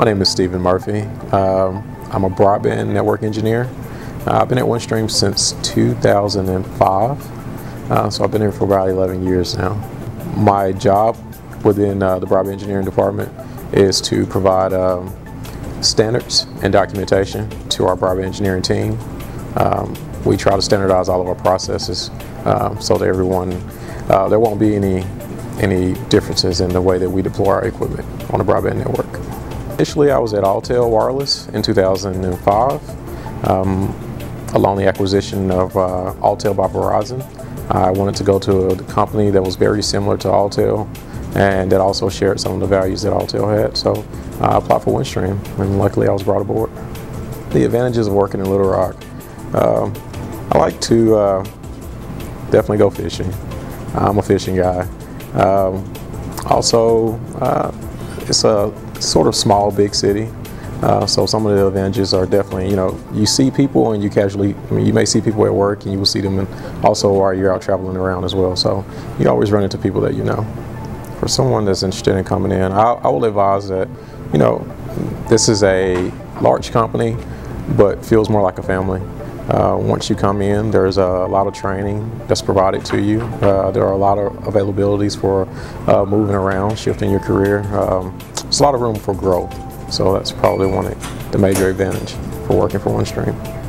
My name is Steven Murphy. Um, I'm a broadband network engineer. Uh, I've been at Windstream since 2005, uh, so I've been here for about 11 years now. My job within uh, the broadband engineering department is to provide um, standards and documentation to our broadband engineering team. Um, we try to standardize all of our processes um, so that everyone, uh, there won't be any, any differences in the way that we deploy our equipment on a broadband network. Initially, I was at Alltel Wireless in 2005. Um, along the acquisition of uh, by Verizon, I wanted to go to a company that was very similar to Alltel and that also shared some of the values that Alltel had. So I applied for Windstream, and luckily I was brought aboard. The advantages of working in Little Rock. Um, I like to uh, definitely go fishing. I'm a fishing guy. Um, also, uh, it's a sort of small, big city. Uh, so some of the advantages are definitely, you know, you see people and you casually, I mean, you may see people at work and you will see them and also while you're out traveling around as well. So you always run into people that you know. For someone that's interested in coming in, I, I will advise that, you know, this is a large company, but feels more like a family. Uh, once you come in, there's a lot of training that's provided to you. Uh, there are a lot of availabilities for uh, moving around, shifting your career. Um, there's a lot of room for growth. So that's probably one of the major advantage for working for Windstream.